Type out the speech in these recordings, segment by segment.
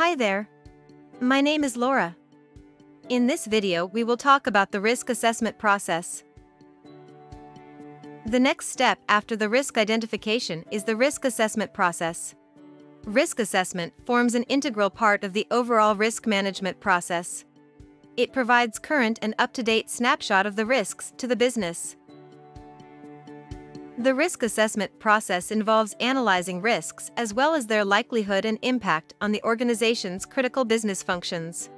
Hi there. My name is Laura. In this video we will talk about the risk assessment process. The next step after the risk identification is the risk assessment process. Risk assessment forms an integral part of the overall risk management process. It provides current and up-to-date snapshot of the risks to the business. The risk assessment process involves analyzing risks as well as their likelihood and impact on the organization's critical business functions.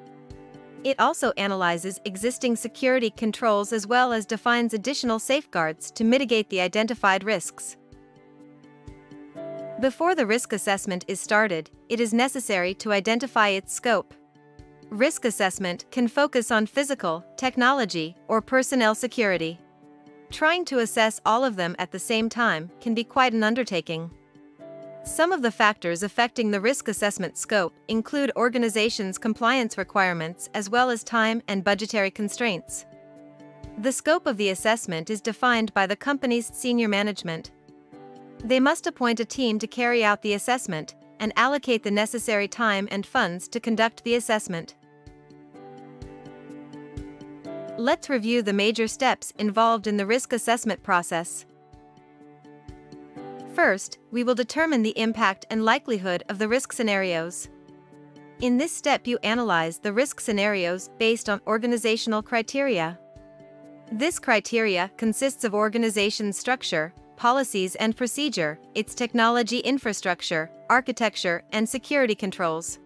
It also analyzes existing security controls as well as defines additional safeguards to mitigate the identified risks. Before the risk assessment is started, it is necessary to identify its scope. Risk assessment can focus on physical, technology, or personnel security. Trying to assess all of them at the same time can be quite an undertaking. Some of the factors affecting the risk assessment scope include organizations' compliance requirements as well as time and budgetary constraints. The scope of the assessment is defined by the company's senior management. They must appoint a team to carry out the assessment and allocate the necessary time and funds to conduct the assessment. Let's review the major steps involved in the risk assessment process. First, we will determine the impact and likelihood of the risk scenarios. In this step you analyze the risk scenarios based on organizational criteria. This criteria consists of organization structure, policies and procedure, its technology infrastructure, architecture, and security controls.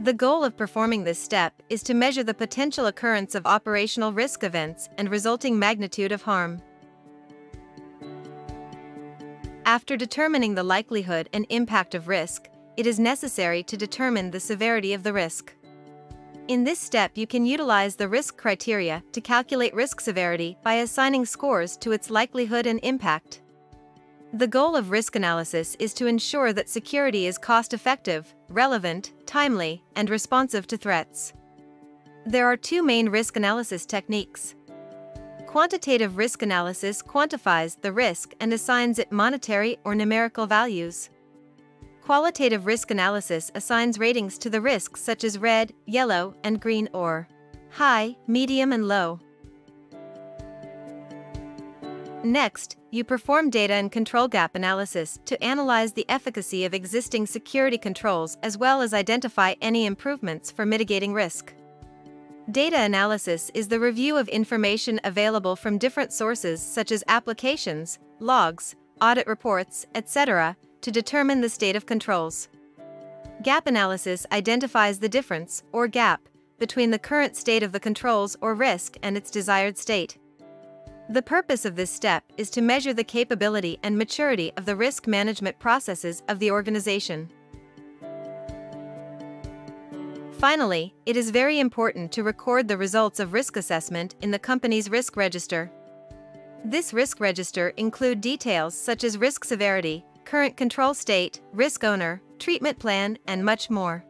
The goal of performing this step is to measure the potential occurrence of operational risk events and resulting magnitude of harm. After determining the likelihood and impact of risk, it is necessary to determine the severity of the risk. In this step you can utilize the risk criteria to calculate risk severity by assigning scores to its likelihood and impact. The goal of risk analysis is to ensure that security is cost-effective, relevant, timely, and responsive to threats. There are two main risk analysis techniques. Quantitative risk analysis quantifies the risk and assigns it monetary or numerical values. Qualitative risk analysis assigns ratings to the risks such as red, yellow, and green or high, medium and low. Next, you perform data and control gap analysis to analyze the efficacy of existing security controls as well as identify any improvements for mitigating risk. Data analysis is the review of information available from different sources such as applications, logs, audit reports, etc., to determine the state of controls. Gap analysis identifies the difference, or gap, between the current state of the controls or risk and its desired state. The purpose of this step is to measure the capability and maturity of the risk management processes of the organization. Finally, it is very important to record the results of risk assessment in the company's risk register. This risk register include details such as risk severity, current control state, risk owner, treatment plan, and much more.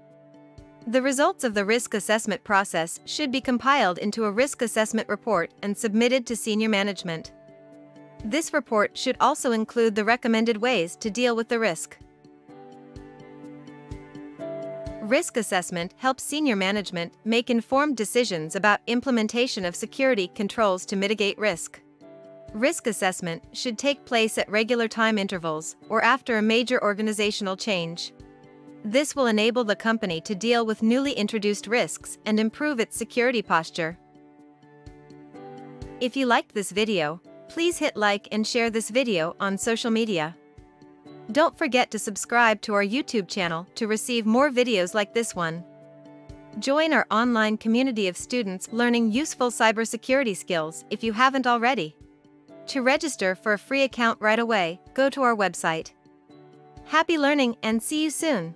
The results of the risk assessment process should be compiled into a risk assessment report and submitted to senior management. This report should also include the recommended ways to deal with the risk. Risk assessment helps senior management make informed decisions about implementation of security controls to mitigate risk. Risk assessment should take place at regular time intervals or after a major organizational change. This will enable the company to deal with newly introduced risks and improve its security posture. If you liked this video, please hit like and share this video on social media. Don't forget to subscribe to our YouTube channel to receive more videos like this one. Join our online community of students learning useful cybersecurity skills if you haven't already. To register for a free account right away, go to our website. Happy learning and see you soon!